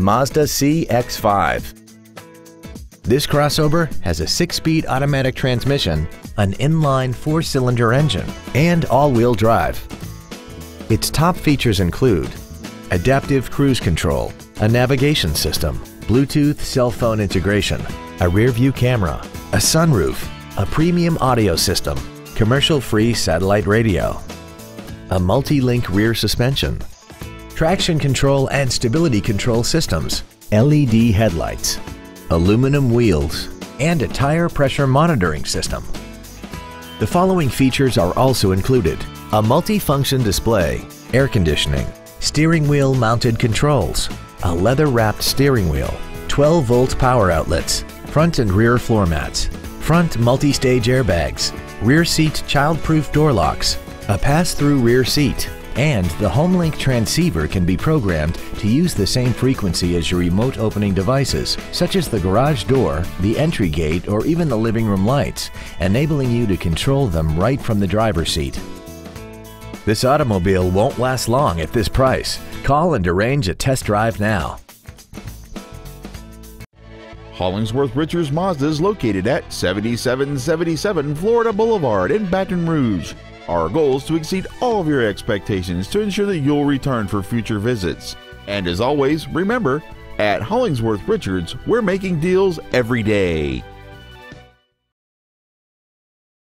Mazda CX-5. This crossover has a six-speed automatic transmission, an inline four-cylinder engine, and all-wheel drive. Its top features include adaptive cruise control, a navigation system, Bluetooth cell phone integration, a rear-view camera, a sunroof, a premium audio system, commercial-free satellite radio, a multi-link rear suspension, traction control and stability control systems, LED headlights, aluminum wheels, and a tire pressure monitoring system. The following features are also included. A multi-function display, air conditioning, steering wheel mounted controls, a leather-wrapped steering wheel, 12-volt power outlets, front and rear floor mats, front multi-stage airbags, rear seat child-proof door locks, a pass-through rear seat, and the HomeLink transceiver can be programmed to use the same frequency as your remote opening devices, such as the garage door, the entry gate, or even the living room lights, enabling you to control them right from the driver's seat. This automobile won't last long at this price. Call and arrange a test drive now. Hollingsworth Richards Mazda is located at 7777 Florida Boulevard in Baton Rouge. Our goal is to exceed all of your expectations to ensure that you'll return for future visits. And as always, remember, at Hollingsworth Richards, we're making deals every day.